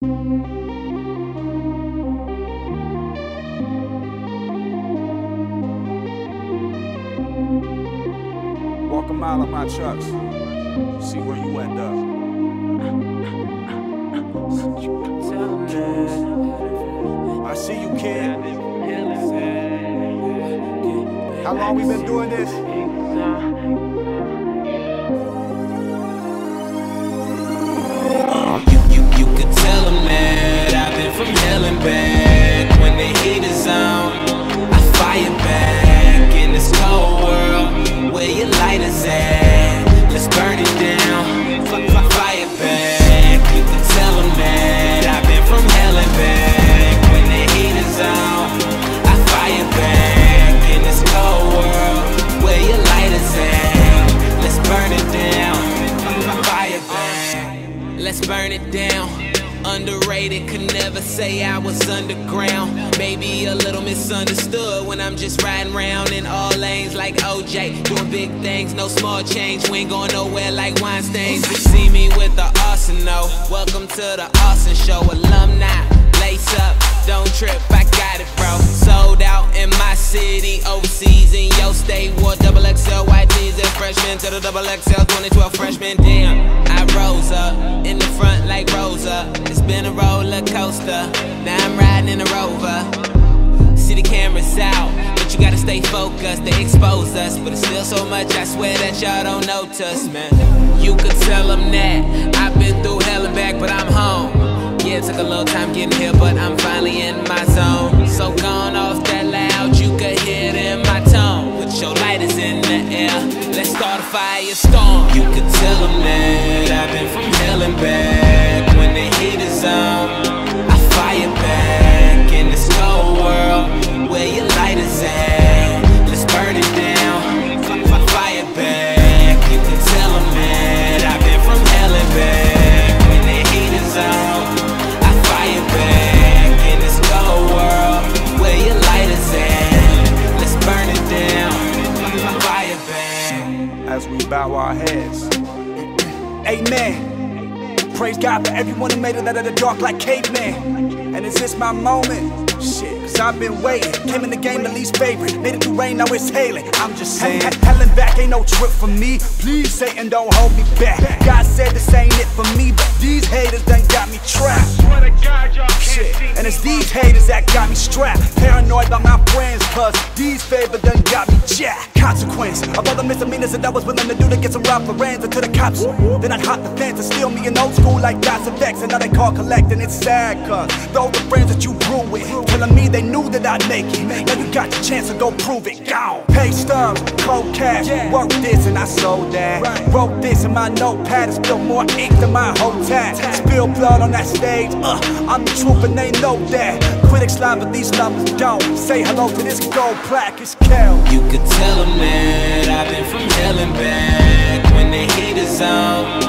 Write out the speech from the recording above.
Walk a mile in my Chucks. See where you end up. I see you, kid. How long we been doing this? Burn it down. Underrated, could never say I was underground. Maybe a little misunderstood when I'm just riding around in all lanes like OJ. Doing big things, no small change. We ain't going nowhere like Weinstein's. You see me with the arsenal. Welcome to the Arsenio Show. Alumni, lace up, don't trip, I got it, bro. Sold out in my city, overseas in your state. Wore double XL white tees and freshmen to the double XL 2012 freshman. Damn, I rose coaster. Now I'm riding in a rover. See the cameras out, but you gotta stay focused. They expose us, but it's still so much. I swear that y'all don't notice, man. You could tell them that I've been through hell and back, but I'm home. Yeah, it took a little time getting here, but I'm finally in my zone. So gone off that loud, you could hear it in my tone. Put your lighters in the air, let's start a firestorm. You could tell them that I've been from hell and back. As we bow our heads. Amen. Praise God for everyone who made it out of the dark like caveman. And is this my moment? Shit, I've been waiting. Came in the game the least favorite. Made it through rain, now it's hailing. I'm just saying. Hell and back ain't no trip for me. Please, Satan, don't hold me back. God said this ain't it for me, but these haters done got me trapped. Shit, and it's these haters that got me strapped. Paranoid about my friends, cause these favors done got me jacked. Consequence of all the misdemeanors that I was willing to do to get some rob friends until the cops. Then I'd hop the fence and steal me an old school like God's effects. And now they call collecting. It's sad, cause those the friends that you grew with. Telling knew that I'd make it. Now you got your chance to go prove it. Gone. Pay stubs, cold cash. Work this and I sold that. Wrote this in my notepad. It's still more ink than my whole tat. Spill blood on that stage. Uh, I'm the truth and they know that. Critics lie, but these numbers don't. Say hello to this gold plaque. It's Kel. You could tell them that I've been from hell and back. When the heat is on,